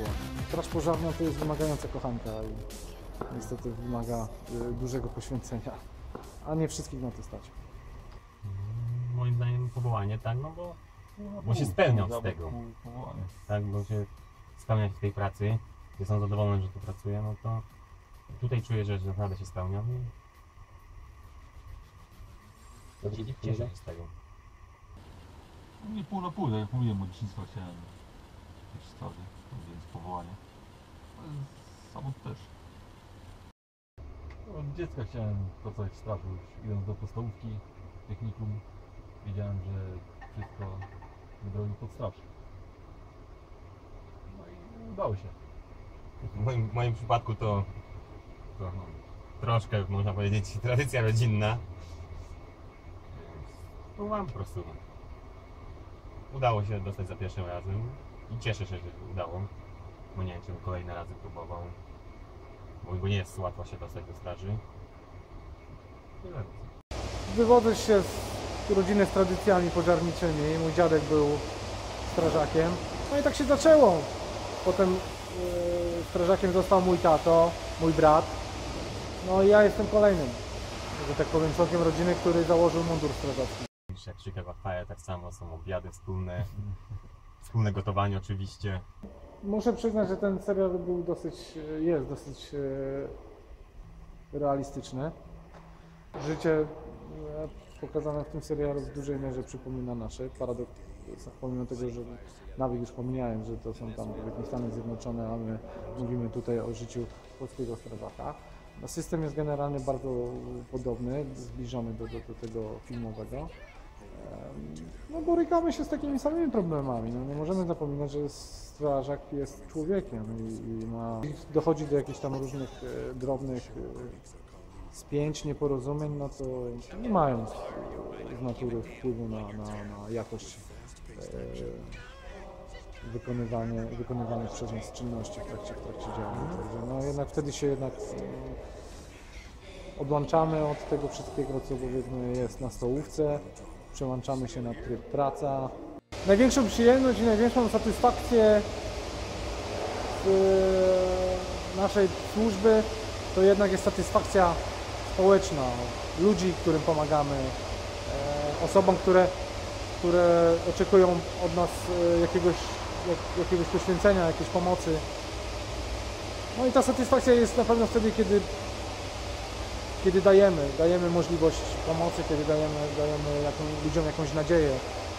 powołania. Straż pożarna to jest wymagająca kochanka i niestety wymaga y, dużego poświęcenia, a nie wszystkich na to stać. Moim zdaniem powołanie, tak, no bo, bo się spełniał z tego. tak, bo się spełnia w tej pracy, jestem zadowolony, że tu pracuję, no to tutaj czuję, że że naprawdę się spełniam i Dobrze, cieszę się z tego. Nie pół na pół, tak jak mówiłem, od dzieciństwa chciałem straży, więc powołanie. Ale Zawód też. Od dziecka chciałem pracować w straży, już idąc do podstawówki, technikum. Wiedziałem, że wszystko będę robił pod straż. No i udało się. W moim, w moim przypadku to, to no, troszkę, można powiedzieć, tradycja rodzinna. No mam po prostu. Udało się dostać za pierwszym razem i cieszę się, że udało. Bo nie wiem, czy kolejne razy próbował. Bo, bo nie jest łatwo się dostać do straży. Tyle. Wywodzę się z rodziny z tradycjami pożarniczymi. Mój dziadek był strażakiem. No i tak się zaczęło. Potem yy, strażakiem został mój tato, mój brat. No i ja jestem kolejnym, że tak powiem, członkiem rodziny, który założył mundur strażacki. Jak Chicago Fire, tak samo są obiady wspólne. Wspólne gotowanie oczywiście. Muszę przyznać, że ten serial był dosyć, jest dosyć e, realistyczny. Życie e, pokazane w tym serialu w dużej mierze przypomina nasze. Paradoks, pomimo tego, że nawet już pomijałem, że to są tam powiedzmy Stany Zjednoczone, a my mówimy tutaj o życiu polskiego strażaka. No, system jest generalnie bardzo podobny, zbliżony do, do, do tego filmowego. No borykamy się z takimi samymi problemami. No, nie możemy zapominać, że strażak jest człowiekiem i, i ma, dochodzi do jakichś tam różnych e, drobnych e, spięć, nieporozumień, no to nie mają z, natury wpływu na, na, na jakość e, wykonywanie, wykonywanych przez nas czynności w trakcie, w trakcie działania. Także no jednak wtedy się jednak mm, odłączamy od tego wszystkiego, co powiedzmy jest na stołówce, przełączamy się na tryb praca. Największą przyjemność i największą satysfakcję z e, naszej służby to jednak jest satysfakcja społeczna, ludzi, którym pomagamy, e, osobom, które, które oczekują od nas e, jakiegoś, jak, jakiegoś poświęcenia, jakiejś pomocy. No i ta satysfakcja jest na pewno wtedy, kiedy kiedy dajemy, dajemy możliwość pomocy, kiedy dajemy, dajemy jaką, ludziom jakąś nadzieję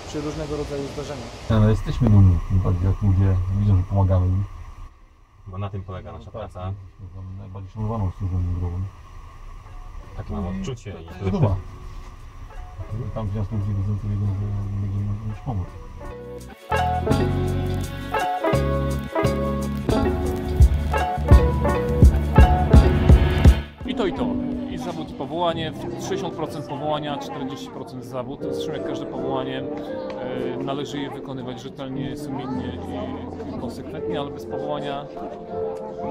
przy różnego rodzaju zdarzeniach. No jesteśmy dumni, tym bardziej jak ludzie widzą, że pomagamy im. Bo na tym polega nasza praca. Jesteśmy tam najbardziej szanowaną służbą mundurową. Takie mam odczucie. I duma. Tam w związku z wiedzą, to wiedzą, że będziemy mieć pomóc. Powołanie. 60% powołania, 40% zawód. Zresztą jak każde powołanie e, należy je wykonywać rzetelnie, sumiennie i konsekwentnie, ale bez powołania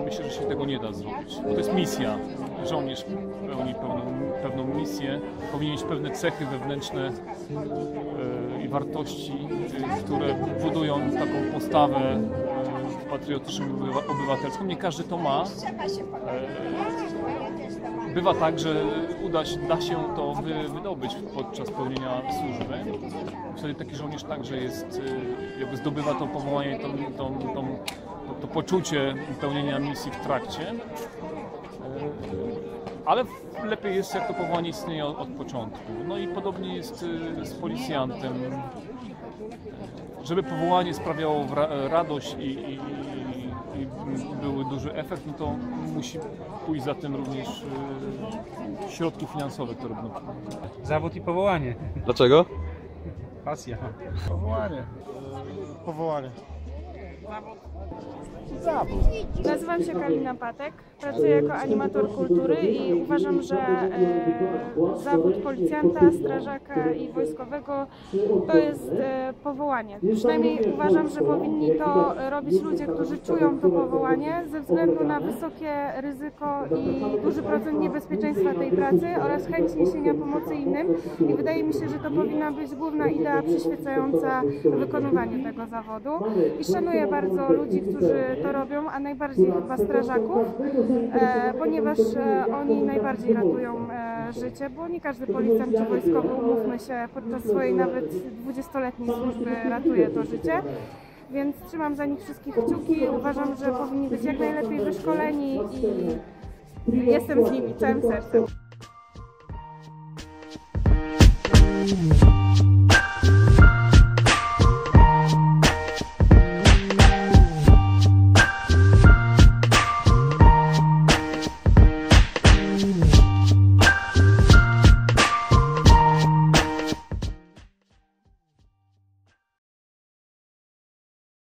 myślę, że się tego nie da zrobić. Bo to jest misja. Żołnierz pełni pewną, pewną misję, powinien mieć pewne cechy wewnętrzne e, i wartości, które budują taką postawę e, patriotyczną obywatelską. Nie każdy to ma. Bywa tak, że uda się, da się to wy, wydobyć podczas pełnienia służby. Wtedy taki żołnierz także jest, y, jakby zdobywa to powołanie, tą, tą, to, to poczucie pełnienia misji w trakcie. Y, Ale lepiej jest, jak to powołanie istnieje od, od początku. No i podobnie jest y, z policjantem. Żeby powołanie sprawiało radość i, i, i, był duży efekt, no to musi pójść za tym również y, środki finansowe, które będą Zawód i powołanie. Dlaczego? Pasja. Powołanie. Powołanie. Nazywam się Kalina Patek, pracuję jako animator kultury i uważam, że e, zawód policjanta, strażaka i wojskowego to jest e, powołanie. Przynajmniej uważam, że powinni to robić ludzie, którzy czują to powołanie ze względu na wysokie ryzyko i duży procent niebezpieczeństwa tej pracy oraz chęć niesienia pomocy innym i wydaje mi się, że to powinna być główna idea przyświecająca wykonywaniu tego zawodu i szanuję bardzo ludzi, którzy to robią, a najbardziej chyba strażaków, e, ponieważ e, oni najbardziej ratują e, życie, bo nie każdy policjant czy wojskowy, umówmy się, podczas swojej nawet 20-letniej służby ratuje to życie. Więc trzymam za nich wszystkich kciuki. Uważam, że powinni być jak najlepiej wyszkoleni i jestem z nimi całym sercem.